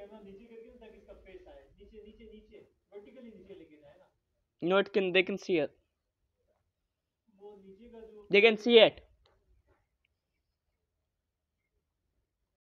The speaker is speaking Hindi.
कैमरा नीचे करके ना ताकि इसका फेस आए। नीचे नीचे नीचे। वर्टिकली नीचे लेके जाए ना। No it can they can see it वो नीचे का जो They can see it.